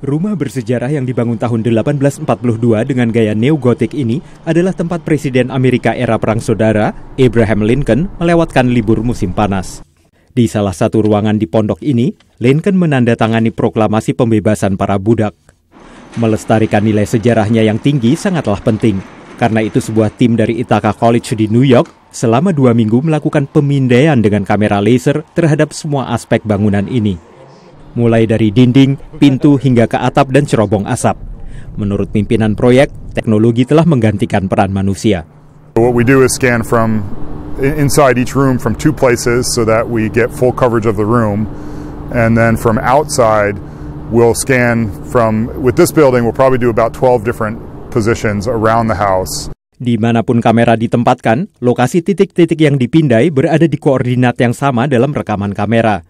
Rumah bersejarah yang dibangun tahun 1842 dengan gaya neo-gotik ini adalah tempat Presiden Amerika era Perang Saudara, Abraham Lincoln, melewatkan libur musim panas. Di salah satu ruangan di pondok ini, Lincoln menandatangani proklamasi pembebasan para budak. Melestarikan nilai sejarahnya yang tinggi sangatlah penting, karena itu sebuah tim dari Ithaca College di New York selama dua minggu melakukan pemindaian dengan kamera laser terhadap semua aspek bangunan ini mulai dari dinding, pintu hingga ke atap dan cerobong asap. Menurut pimpinan proyek, teknologi telah menggantikan peran manusia. What we do is scan from inside each room from two places so that we get full coverage of the room. And then from outside, we'll scan from, with this building, we'll probably do about 12 different positions around the house. Di mana pun kamera ditempatkan, lokasi titik-titik yang dipindai berada di koordinat yang sama dalam rekaman kamera.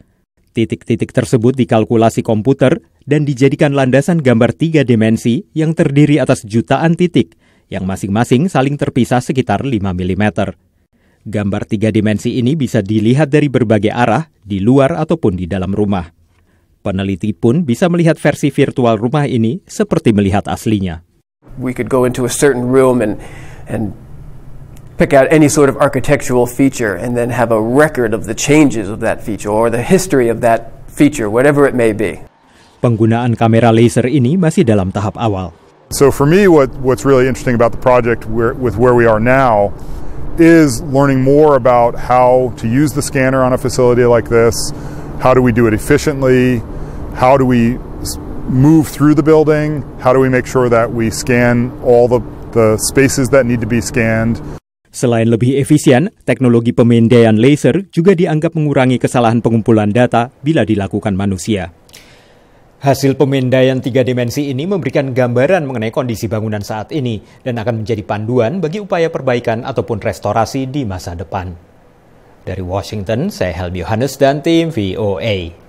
Titik-titik tersebut dikalkulasi komputer dan dijadikan landasan gambar tiga dimensi yang terdiri atas jutaan titik yang masing-masing saling terpisah sekitar 5 mm. Gambar tiga dimensi ini bisa dilihat dari berbagai arah, di luar ataupun di dalam rumah. Peneliti pun bisa melihat versi virtual rumah ini seperti melihat aslinya. We could go into a certain room and and pick out any sort of architectural feature and then have a record of the changes of that feature or the history of that feature, whatever it may be. Penggunaan kamera laser ini masih dalam tahap awal. So for me, what, what's really interesting about the project where, with where we are now is learning more about how to use the scanner on a facility like this. How do we do it efficiently? How do we move through the building? How do we make sure that we scan all the, the spaces that need to be scanned? Selain lebih efisien, teknologi pemindaian laser juga dianggap mengurangi kesalahan pengumpulan data bila dilakukan manusia. Hasil pemindaian tiga dimensi ini memberikan gambaran mengenai kondisi bangunan saat ini dan akan menjadi panduan bagi upaya perbaikan ataupun restorasi di masa depan. Dari Washington, saya Helmi Yohanes dan tim VOA.